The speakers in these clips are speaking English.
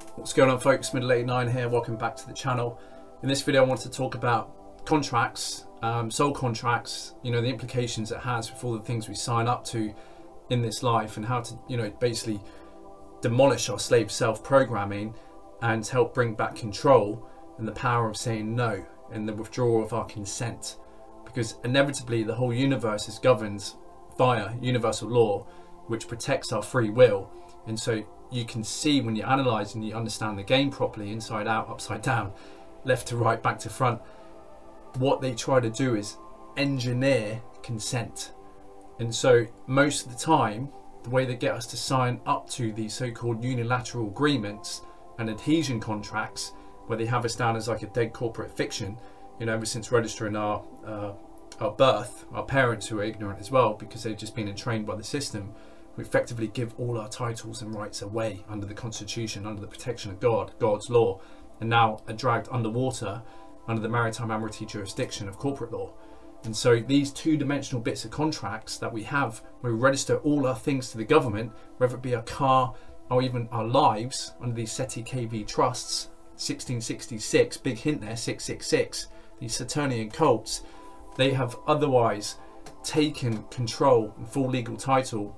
What's going on folks, Middlo 89 here, welcome back to the channel. In this video I want to talk about contracts, um, soul contracts, you know, the implications it has with all the things we sign up to in this life and how to, you know, basically demolish our slave self-programming and help bring back control and the power of saying no and the withdrawal of our consent. Because inevitably the whole universe is governed via universal law which protects our free will. And so you can see when you analyze and you understand the game properly, inside out, upside down, left to right, back to front, what they try to do is engineer consent. And so most of the time, the way they get us to sign up to these so-called unilateral agreements and adhesion contracts, where they have us down as like a dead corporate fiction, you know, ever since registering our uh, our birth, our parents who are ignorant as well because they've just been entrained by the system, we effectively give all our titles and rights away under the Constitution, under the protection of God, God's law, and now are dragged underwater under the maritime admiralty jurisdiction of corporate law. And so these two-dimensional bits of contracts that we have, we register all our things to the government, whether it be a car or even our lives under these Cestui Que Vie trusts, 1666, big hint there, 666, these Saturnian cults, they have otherwise taken control and full legal title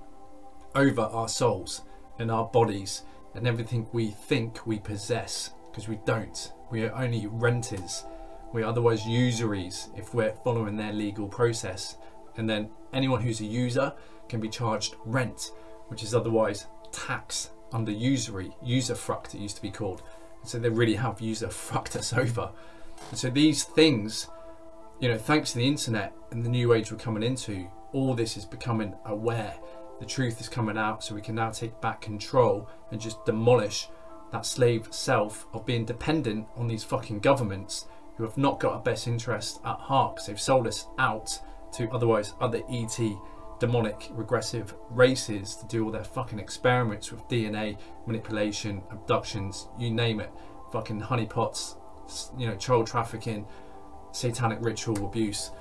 over our souls and our bodies and everything we think we possess because we don't. We are only renters. We're otherwise usuries if we're following their legal process. And then anyone who's a user can be charged rent, which is otherwise tax under usury, usufruct it used to be called. And so they really have usufruct us over. And so these things, you know, thanks to the internet and the new age we're coming into, all this is becoming aware the truth is coming out so we can now take back control and just demolish that slave self of being dependent on these fucking governments who have not got our best interest at heart because they've sold us out to otherwise other ET demonic regressive races to do all their fucking experiments with DNA manipulation, abductions, you name it, fucking honeypots, you know, child trafficking, satanic ritual abuse.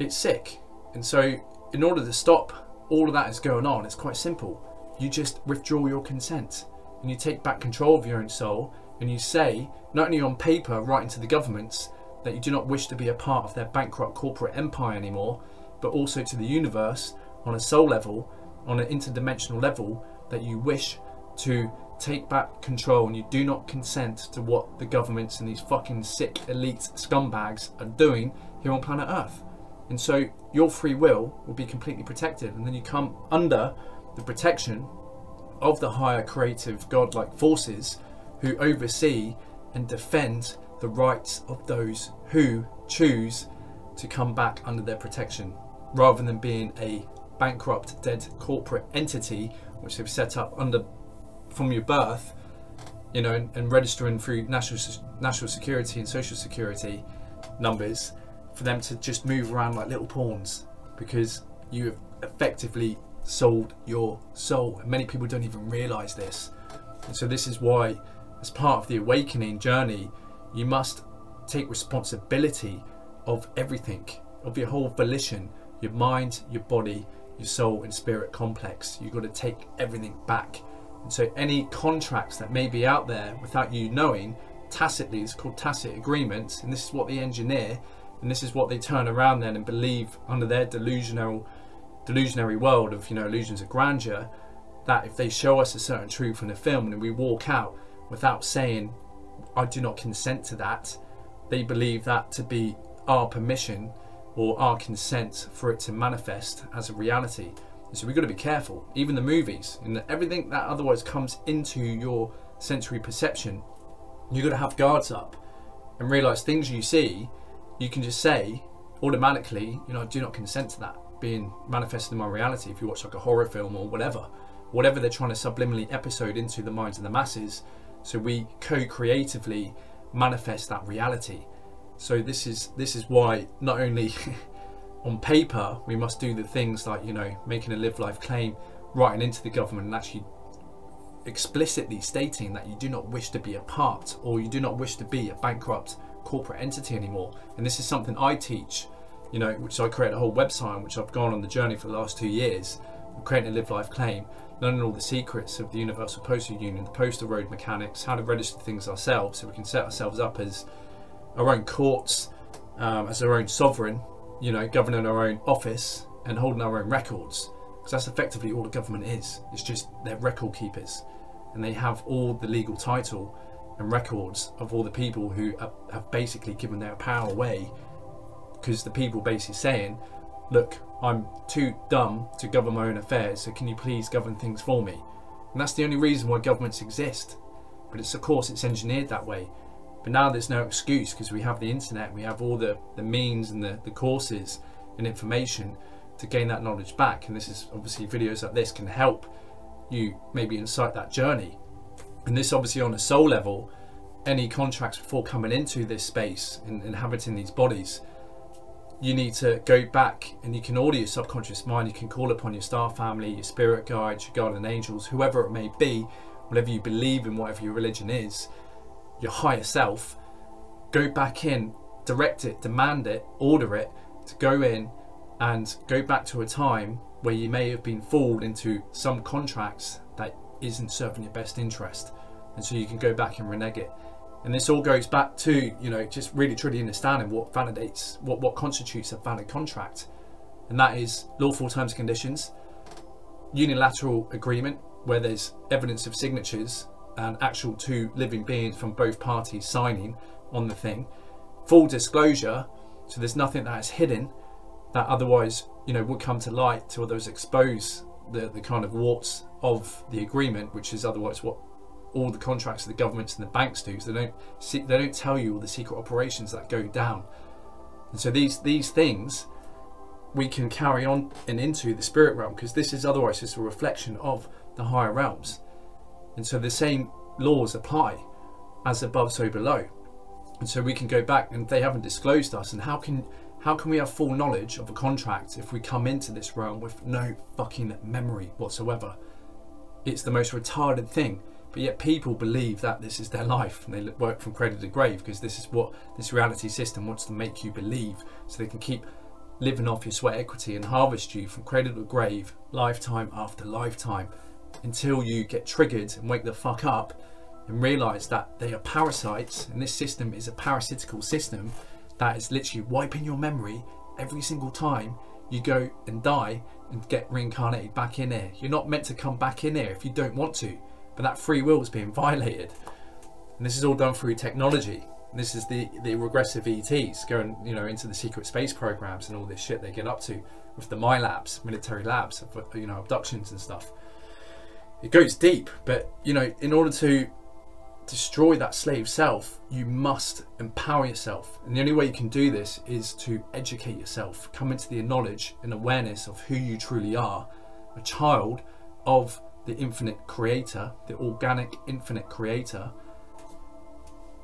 It's sick. And so in order to stop all of that is going on, it's quite simple. You just withdraw your consent and you take back control of your own soul and you say, not only on paper, writing to the governments, that you do not wish to be a part of their bankrupt corporate empire anymore, but also to the universe on a soul level, on an interdimensional level, that you wish to take back control and you do not consent to what the governments and these fucking sick elite scumbags are doing here on planet Earth. And so your free will will be completely protected. And then you come under the protection of the higher creative godlike forces who oversee and defend the rights of those who choose to come back under their protection rather than being a bankrupt dead corporate entity which they've set up under from your birth you know and, and registering through national national security and social security numbers for them to just move around like little pawns because you have effectively sold your soul. And many people don't even realize this. And so this is why, as part of the awakening journey, you must take responsibility of everything, of your whole volition, your mind, your body, your soul and spirit complex. You've got to take everything back. And so any contracts that may be out there without you knowing, tacitly, it's called tacit agreements, and this is what the engineer and this is what they turn around then and believe under their delusional delusionary world of you know illusions of grandeur that if they show us a certain truth in a film and we walk out without saying I do not consent to that they believe that to be our permission or our consent for it to manifest as a reality. So we've got to be careful. Even the movies and everything that otherwise comes into your sensory perception you've got to have guards up and realize things you see you can just say automatically, you know, I do not consent to that being manifested in my reality. If you watch like a horror film or whatever, whatever they're trying to subliminally episode into the minds of the masses, so we co-creatively manifest that reality. So this is this is why not only on paper we must do the things like you know making a live life claim, writing into the government and actually explicitly stating that you do not wish to be a part or you do not wish to be a bankrupt corporate entity anymore. And this is something I teach, you know, which I create a whole website on, which I've gone on the journey for the last two years creating a live life claim, learning all the secrets of the Universal Postal Union, the postal road mechanics, how to register things ourselves so we can set ourselves up as our own courts, um, as our own sovereign, you know, governing our own office and holding our own records. Because that's effectively all the government is. It's just they're record keepers and they have all the legal title and records of all the people who have basically given their power away because the people basically saying, look, I'm too dumb to govern my own affairs, so can you please govern things for me? And that's the only reason why governments exist. But it's of course it's engineered that way. But now there's no excuse because we have the internet, we have all the, the means and the, the courses and information to gain that knowledge back. And this is obviously videos like this can help you maybe incite that journey. And this obviously on a soul level, any contracts before coming into this space and inhabiting these bodies you need to go back and you can order your subconscious mind. You can call upon your star family, your spirit guides, your guardian angels, whoever it may be, whatever you believe in, whatever your religion is, your higher self. Go back in, direct it, demand it, order it to go in and go back to a time where you may have been fooled into some contracts that isn't serving your best interest. And so you can go back and renege it. And this all goes back to, you know, just really truly understanding what validates, what, what constitutes a valid contract. And that is lawful terms and conditions, unilateral agreement where there's evidence of signatures and actual two living beings from both parties signing on the thing, full disclosure, so there's nothing that is hidden that otherwise, you know, would come to light to others expose the, the kind of warts of the agreement, which is otherwise what all the contracts that the governments and the banks do. So they don't see, they don't tell you all the secret operations that go down. And so these these things we can carry on and into the spirit realm because this is otherwise just a reflection of the higher realms. And so the same laws apply as above so below. And so we can go back and they haven't disclosed us and how can how can we have full knowledge of a contract if we come into this realm with no fucking memory whatsoever? It's the most retarded thing. But yet people believe that this is their life and they work from cradle to grave because this is what this reality system wants to make you believe so they can keep living off your sweat equity and harvest you from cradle to grave, lifetime after lifetime, until you get triggered and wake the fuck up and realize that they are parasites and this system is a parasitical system that is literally wiping your memory every single time you go and die and get reincarnated back in here. You're not meant to come back in here if you don't want to but that free will is being violated. And this is all done through technology. And this is the, the regressive ETs going, you know, into the secret space programs and all this shit they get up to with the MILABs, military labs, uh, you know, abductions and stuff. It goes deep, but you know, in order to destroy that slave self, you must empower yourself. And the only way you can do this is to educate yourself, come into the knowledge and awareness of who you truly are, a child of the infinite creator, the organic infinite creator,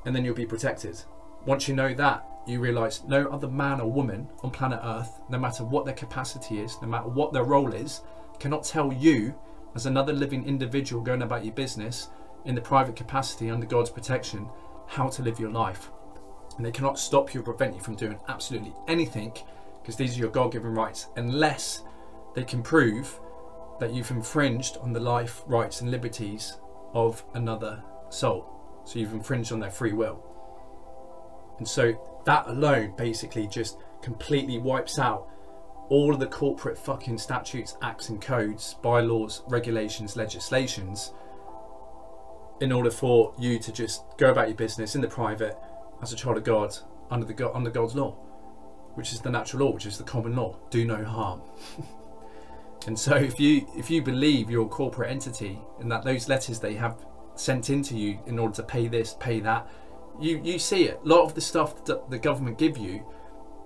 and then you'll be protected. Once you know that, you realize no other man or woman on planet Earth, no matter what their capacity is, no matter what their role is, cannot tell you, as another living individual going about your business in the private capacity under God's protection, how to live your life. And they cannot stop you or prevent you from doing absolutely anything because these are your God given rights unless they can prove that you've infringed on the life, rights, and liberties of another soul. So you've infringed on their free will. And so that alone basically just completely wipes out all of the corporate fucking statutes, acts, and codes, bylaws, regulations, legislations in order for you to just go about your business in the private as a child of God under the under God's law, which is the natural law, which is the common law. Do no harm. And so if you if you believe you're corporate entity and that those letters they have sent into you in order to pay this, pay that, you you see it. A lot of the stuff that the government give you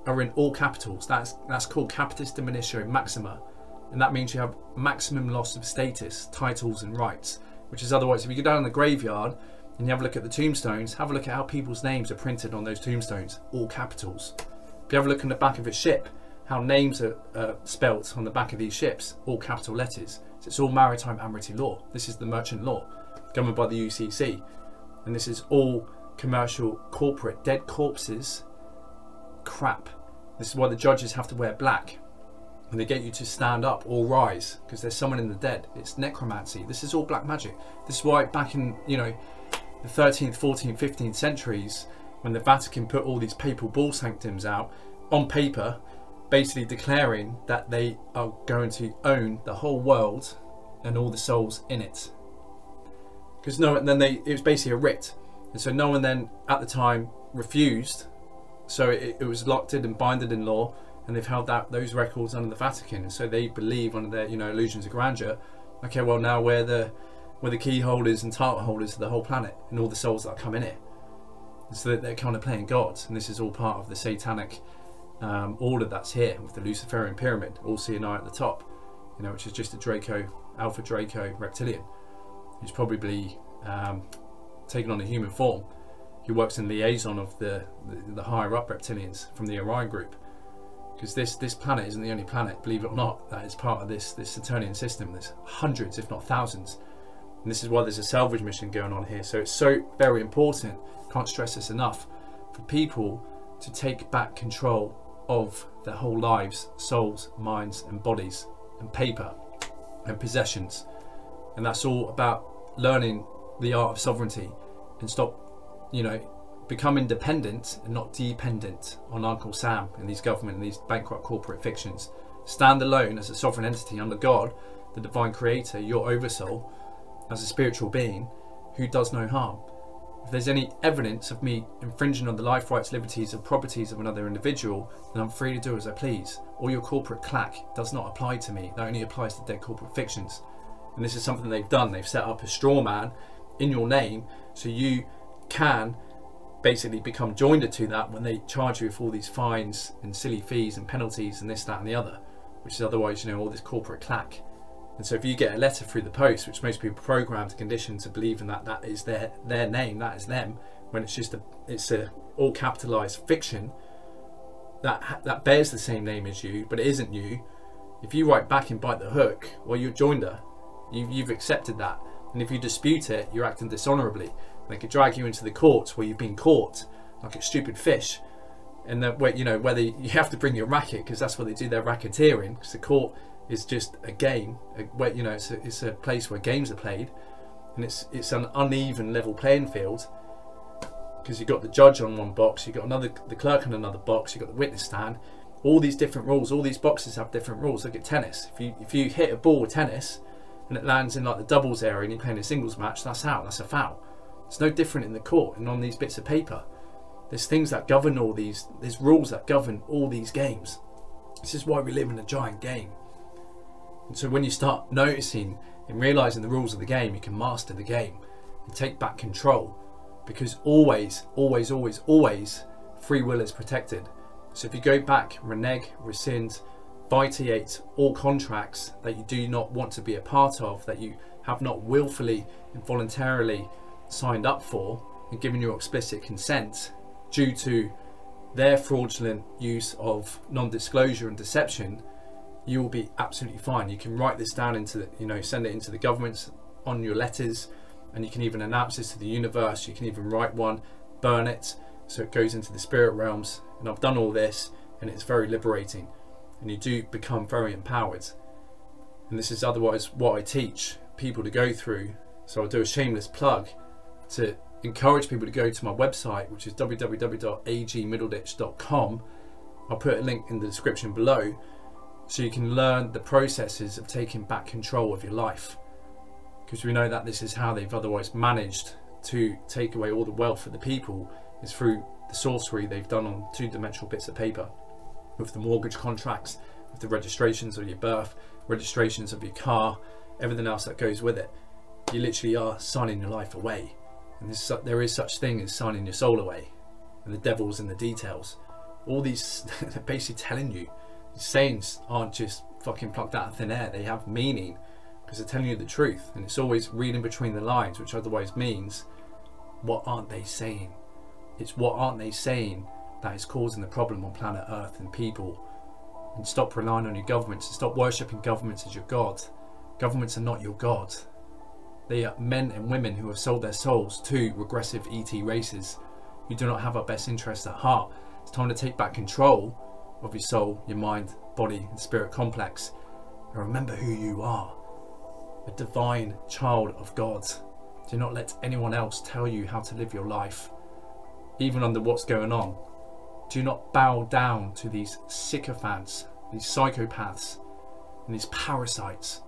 are in all capitals. That's that's called capitis diminutio maxima. And that means you have maximum loss of status, titles and rights. Which is otherwise if you go down in the graveyard and you have a look at the tombstones, have a look at how people's names are printed on those tombstones, all capitals. If you have a look in the back of a ship, how names are uh, spelt on the back of these ships, all capital letters. So it's all maritime admiralty law. This is the merchant law, governed by the UCC. And this is all commercial, corporate, dead corpses, crap. This is why the judges have to wear black. and they get you to stand up or rise because there's someone in the dead. It's necromancy. This is all black magic. This is why back in you know the 13th, 14th, 15th centuries, when the Vatican put all these papal bull sanctums out on paper, basically declaring that they are going to own the whole world and all the souls in it. Because no, and then they it was basically a writ, and so no one then at the time refused. So it, it was locked in and binded in law and they've held that those records under the Vatican, and so they believe under their you know illusions of grandeur. Okay, well now we're the we're the key holders and title holders of the whole planet and all the souls that come in it. So that they're kind of playing gods, and this is all part of the satanic um, of that's here with the Luciferian pyramid, all eye at the top, you know, which is just a Draco, Alpha Draco reptilian, who's probably um, taken on a human form. He works in liaison of the, the, the higher up reptilians from the Orion group because this this planet isn't the only planet, believe it or not, that is part of this this Saturnian system. There's hundreds, if not thousands, and this is why there's a salvage mission going on here. So it's so very important. Can't stress this enough for people to take back control of their whole lives, souls, minds, and bodies, and paper, and possessions, and that's all about learning the art of sovereignty and stop, you know, become independent and not dependent on Uncle Sam and these government and these bankrupt corporate fictions. Stand alone as a sovereign entity under God, the divine creator, your oversoul, as a spiritual being who does no harm. If there's any evidence of me infringing on the life rights, liberties, and properties of another individual, then I'm free to do as I please. All your corporate clack does not apply to me. That only applies to dead corporate fictions. And this is something they've done. They've set up a straw man in your name so you can basically become joined to that when they charge you with all these fines and silly fees and penalties and this, that, and the other, which is otherwise, you know, all this corporate clack. And so if you get a letter through the post, which most people program to condition to believe in that that is their their name, that is them, when it's just a it's a all capitalized fiction that that bears the same name as you, but it isn't you. If you write back and bite the hook, well, you're joined her. You, you've accepted that, and if you dispute it, you're acting dishonorably. They could drag you into the courts where you've been caught like a stupid fish, and that you know whether you have to bring your racket because that's what they do. They're racketeering because the court is just a game. Where you know it's a, it's a place where games are played, and it's it's an uneven level playing field because you've got the judge on one box, you've got another the clerk on another box, you've got the witness stand. All these different rules. All these boxes have different rules. Look at tennis. If you if you hit a ball with tennis and it lands in like the doubles area and you're playing a singles match, that's out. That's a foul. It's no different in the court and on these bits of paper. There's things that govern all these, there's rules that govern all these games. This is why we live in a giant game. And so when you start noticing and realizing the rules of the game, you can master the game and take back control. Because always, always, always, always, free will is protected. So if you go back, renege, rescind, vitiate all contracts that you do not want to be a part of, that you have not willfully and voluntarily signed up for and given your explicit consent due to their fraudulent use of non-disclosure and deception you will be absolutely fine. You can write this down into the, you know send it into the governments on your letters and you can even announce this to the universe. You can even write one burn it so it goes into the spirit realms and I've done all this and it's very liberating and you do become very empowered. And this is otherwise what I teach people to go through. So I'll do a shameless plug to encourage people to go to my website, which is www.agmiddleditch.com. I'll put a link in the description below so you can learn the processes of taking back control of your life. Because we know that this is how they've otherwise managed to take away all the wealth of the people is through the sorcery they've done on two-dimensional bits of paper with the mortgage contracts, with the registrations of your birth, registrations of your car, everything else that goes with it. You literally are signing your life away. And there is such thing as signing your soul away, and the devil's in the details. All these, they're basically telling you, sayings aren't just fucking plucked out of thin air. They have meaning because they're telling you the truth, and it's always reading between the lines, which otherwise means, what aren't they saying? It's what aren't they saying that is causing the problem on planet Earth and people. And stop relying on your governments and stop worshipping governments as your god. Governments are not your god. They are men and women who have sold their souls to regressive ET races who do not have our best interests at heart. It's time to take back control of your soul, your mind, body and spirit complex. And remember who you are a divine child of God. Do not let anyone else tell you how to live your life, even under what's going on. Do not bow down to these sycophants, these psychopaths, and these parasites